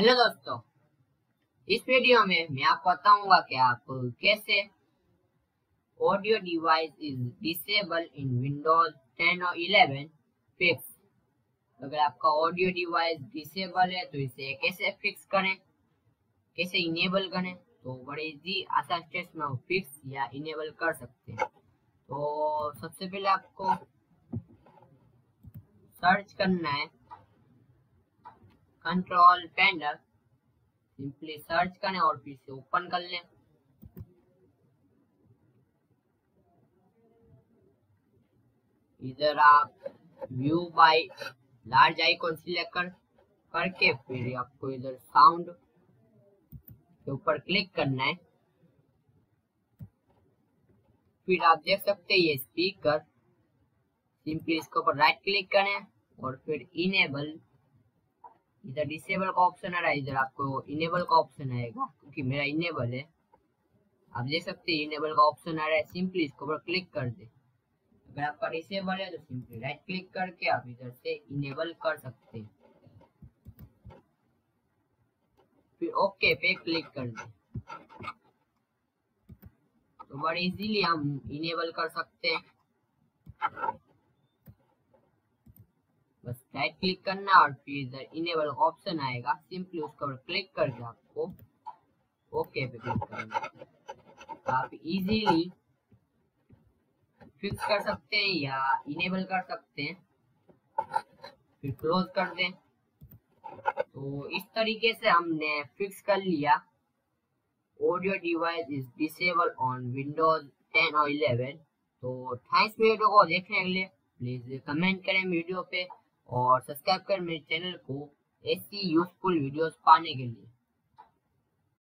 Hello दोस्तों, इस video में मैं आपको बताऊँगा कि आप कैसे audio device is disable in Windows 10 और 11 फिक्स अगर आपका ऑडियो डिवाइस डिसेबल है तो इसे कैसे फिक्स करें? कैसे इनेबल करें? तो बड़े इजी आसान स्टेप्स में फिक्स या इनेबल कर सकते हैं। तो सबसे पहले आपको सर्च करना है। कंट्रोल पैनल सिंपली सर्च करें और फिर से ओपन कर लें। इधर आप view by large icon select कर, करके फिर आपको इधर साउंड के ऊपर क्लिक करना है। फिर आप देख सकते हैं ये स्पीकर सिंपली इसके ऊपर राइट क्लिक करें और फिर इनेबल इधर डिसेबल का ऑप्शन आ रहा है, इधर आपको इनेबल का ऑप्शन आएगा, क्योंकि मेरा इनेबल है। आप देख सकते हैं इनेबल का ऑप्शन आ रहा है सिंपली इसके ऊपर क्लिक कर दे। अगर आपका डिसेबल है तो सिंपली राइट क्लिक करके आप इधर से इनेबल कर सकते हैं। फिर ओके पे क्लिक कर दे। तो बड़े इजीली हम इनेबल कर सकते हैं। राइट क्लिक करना और फिर इधर इनेबल ऑप्शन आएगा। सिंपली उसके ऊपर क्लिक करके आपको ओके पे क्लिक करना आप इजीली फिक्स कर सकते हैं या इनेबल कर सकते हैं। फिर क्लोज कर दें। तो इस तरीके से हमने फिक्स कर लिया। Audio device is disable on Windows 10 और 11 तो थैंक्स वीडियो को देखने के लिए। प्लीज़ कमेंट करें वीडियो पे। और सब्सक्राइब कर मेरे चैनल को ऐसी यूजफुल वीडियोस पाने के लिए।